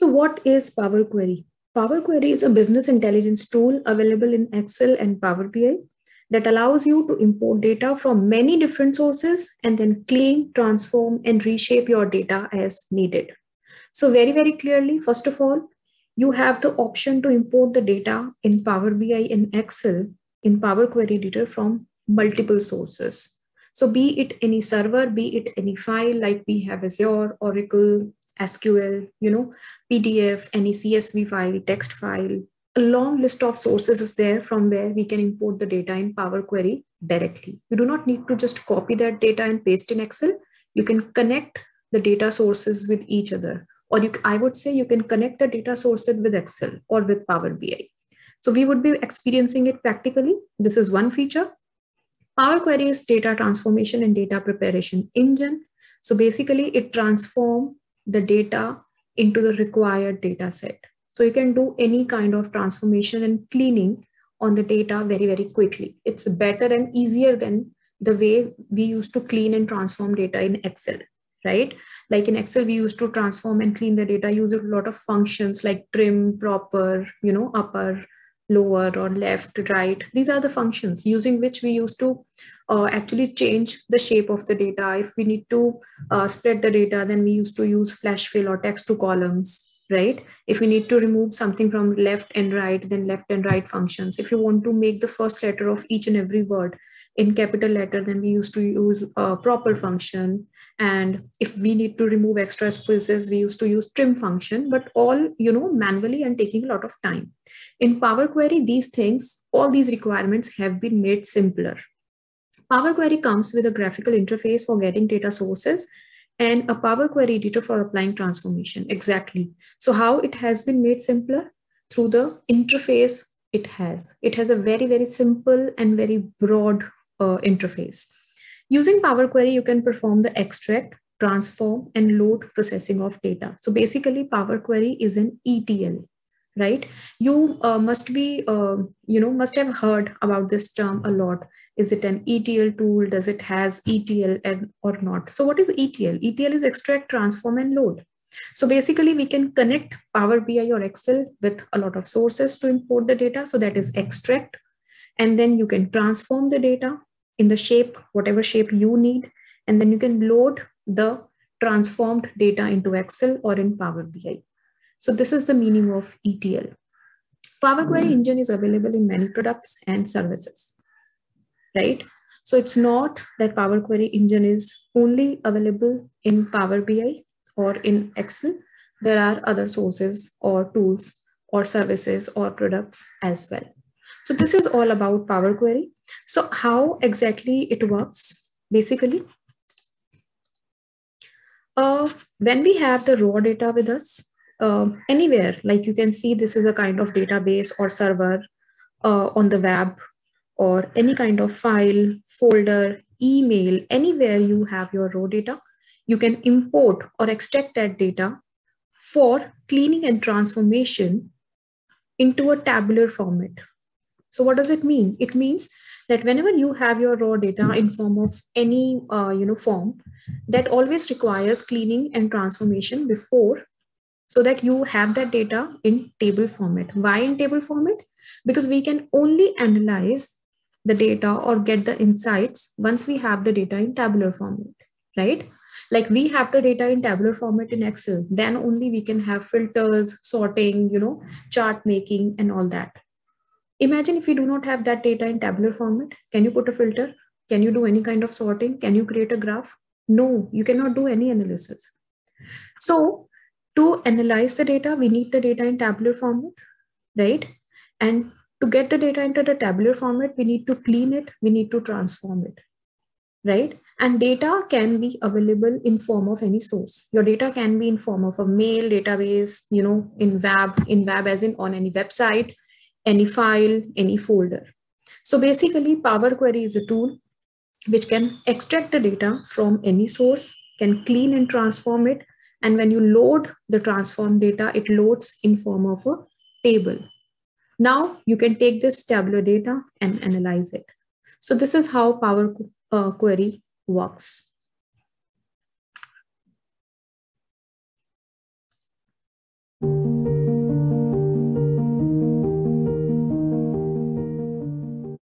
So what is Power Query? Power Query is a business intelligence tool available in Excel and Power BI that allows you to import data from many different sources and then clean, transform, and reshape your data as needed. So very, very clearly, first of all, you have the option to import the data in Power BI and Excel in Power Query Editor from multiple sources. So be it any server, be it any file like we have Azure, Oracle, SQL, you know, PDF, any CSV file, text file, a long list of sources is there from where we can import the data in Power Query directly. You do not need to just copy that data and paste in Excel. You can connect the data sources with each other. Or you, I would say you can connect the data sources with Excel or with Power BI. So we would be experiencing it practically. This is one feature. Power Query is data transformation and data preparation engine. So basically it transforms the data into the required data set. So you can do any kind of transformation and cleaning on the data very, very quickly. It's better and easier than the way we used to clean and transform data in Excel, right? Like in Excel, we used to transform and clean the data using a lot of functions like trim, proper, you know, upper, lower or left, right. These are the functions using which we used to uh, actually change the shape of the data. If we need to uh, spread the data, then we used to use flash fill or text to columns, right? If we need to remove something from left and right, then left and right functions. If you want to make the first letter of each and every word in capital letter, then we used to use a proper function. And if we need to remove extra spaces, we used to use trim function, but all, you know, manually and taking a lot of time. In Power Query, these things, all these requirements have been made simpler. Power Query comes with a graphical interface for getting data sources and a Power Query editor for applying transformation. Exactly. So how it has been made simpler? Through the interface it has. It has a very, very simple and very broad uh, interface. Using Power Query, you can perform the extract, transform, and load processing of data. So basically, Power Query is an ETL, right? You uh, must be, uh, you know, must have heard about this term a lot. Is it an ETL tool? Does it has ETL and, or not? So what is ETL? ETL is extract, transform, and load. So basically, we can connect Power BI or Excel with a lot of sources to import the data. So that is extract. And then you can transform the data in the shape, whatever shape you need. And then you can load the transformed data into Excel or in Power BI. So this is the meaning of ETL. Power Query hmm. Engine is available in many products and services, right? So it's not that Power Query Engine is only available in Power BI or in Excel. There are other sources or tools or services or products as well. So this is all about Power Query. So how exactly it works? Basically, uh, when we have the raw data with us, uh, anywhere, like you can see this is a kind of database or server uh, on the web or any kind of file, folder, email, anywhere you have your raw data, you can import or extract that data for cleaning and transformation into a tabular format. So what does it mean? It means that whenever you have your raw data in form of any uh, you know form, that always requires cleaning and transformation before so that you have that data in table format. Why in table format? Because we can only analyze the data or get the insights once we have the data in tabular format, right? Like we have the data in tabular format in Excel, then only we can have filters, sorting, you know, chart making and all that. Imagine if you do not have that data in tabular format, can you put a filter? Can you do any kind of sorting? Can you create a graph? No, you cannot do any analysis. So to analyze the data, we need the data in tabular format, right? And to get the data into the tabular format, we need to clean it, we need to transform it, right? And data can be available in form of any source. Your data can be in form of a mail database, you know, in web, in web as in on any website, any file, any folder. So basically Power Query is a tool which can extract the data from any source, can clean and transform it. And when you load the transformed data, it loads in form of a table. Now you can take this tabular data and analyze it. So this is how Power uh, Query works.